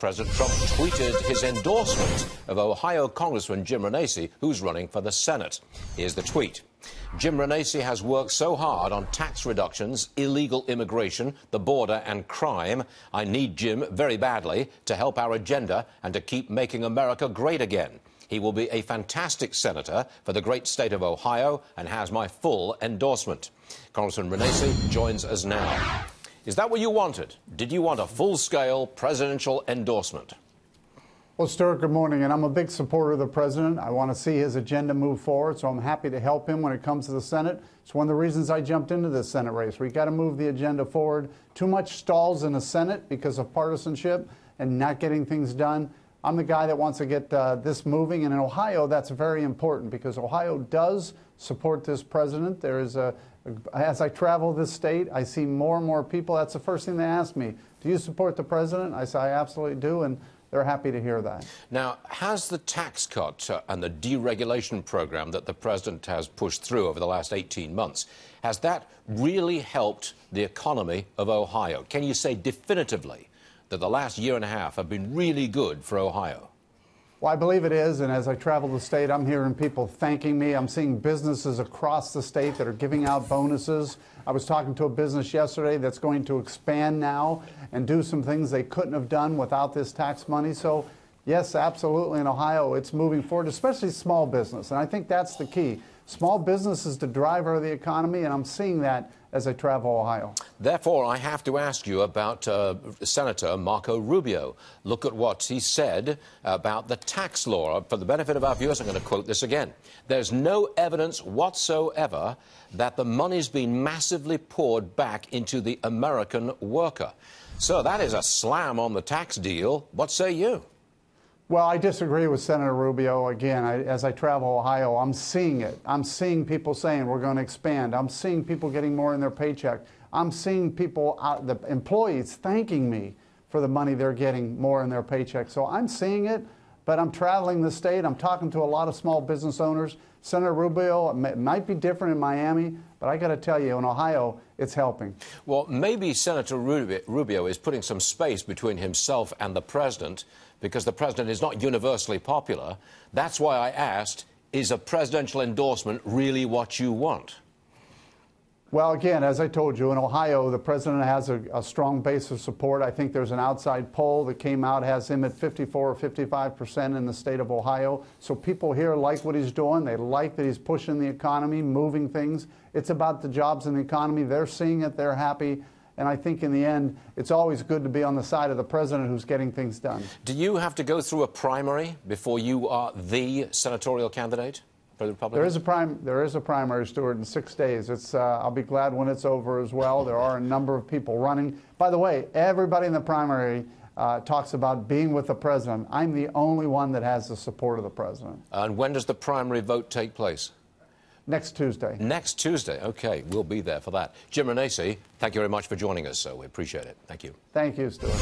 President Trump tweeted his endorsement of Ohio Congressman Jim Renacci, who's running for the Senate. Here's the tweet. Jim Renacci has worked so hard on tax reductions, illegal immigration, the border, and crime. I need Jim very badly to help our agenda and to keep making America great again. He will be a fantastic senator for the great state of Ohio and has my full endorsement. Congressman Renacci joins us now. Is that what you wanted? Did you want a full scale presidential endorsement? Well, Stuart, good morning. And I'm a big supporter of the president. I want to see his agenda move forward, so I'm happy to help him when it comes to the Senate. It's one of the reasons I jumped into this Senate race. We've got to move the agenda forward. Too much stalls in the Senate because of partisanship and not getting things done. I'm the guy that wants to get uh, this moving. And in Ohio, that's very important because Ohio does support this president. There is a, as I travel this state, I see more and more people. That's the first thing they ask me. Do you support the president? I say, I absolutely do. And they're happy to hear that. Now, has the tax cut uh, and the deregulation program that the president has pushed through over the last 18 months, has that really helped the economy of Ohio? Can you say definitively that the last year and a half have been really good for Ohio? Well, I believe it is, and as I travel the state, I'm hearing people thanking me. I'm seeing businesses across the state that are giving out bonuses. I was talking to a business yesterday that's going to expand now and do some things they couldn't have done without this tax money. So, yes, absolutely, in Ohio, it's moving forward, especially small business. And I think that's the key. Small business is the driver of the economy, and I'm seeing that as I travel Ohio. Therefore, I have to ask you about uh, Senator Marco Rubio. Look at what he said about the tax law. For the benefit of our viewers, I'm going to quote this again. There's no evidence whatsoever that the money's been massively poured back into the American worker. So that is a slam on the tax deal. What say you? Well, I disagree with Senator Rubio. Again, I, as I travel Ohio, I'm seeing it. I'm seeing people saying we're going to expand. I'm seeing people getting more in their paycheck. I'm seeing people, out, the employees, thanking me for the money they're getting more in their paycheck. So I'm seeing it, but I'm traveling the state. I'm talking to a lot of small business owners. Senator Rubio, it might be different in Miami, but I got to tell you, in Ohio, it's helping. Well, maybe Senator Rubio is putting some space between himself and the president because the president is not universally popular. That's why I asked, is a presidential endorsement really what you want? Well, again, as I told you, in Ohio, the president has a, a, strong base of support. I think there's an outside poll that came out, has him at 54 or 55 percent in the state of Ohio. So people here like what he's doing. They like that he's pushing the economy, moving things. It's about the jobs and the economy. They're seeing it. They're happy. And I think in the end, it's always good to be on the side of the president who's getting things done. Do you have to go through a primary before you are the senatorial candidate? For the Republicans? There is a prime. There is a primary, Stuart, in six days. It's. Uh, I'll be glad when it's over as well. There are a number of people running. By the way, everybody in the primary. Uh, talks about being with the president. I'm the only one that has the support of the president. And when does the primary vote take place? Next Tuesday. Next Tuesday. Okay, we'll be there for that. Jim Renacci, thank you very much for joining us. So we appreciate it. Thank you. Thank you, Stuart.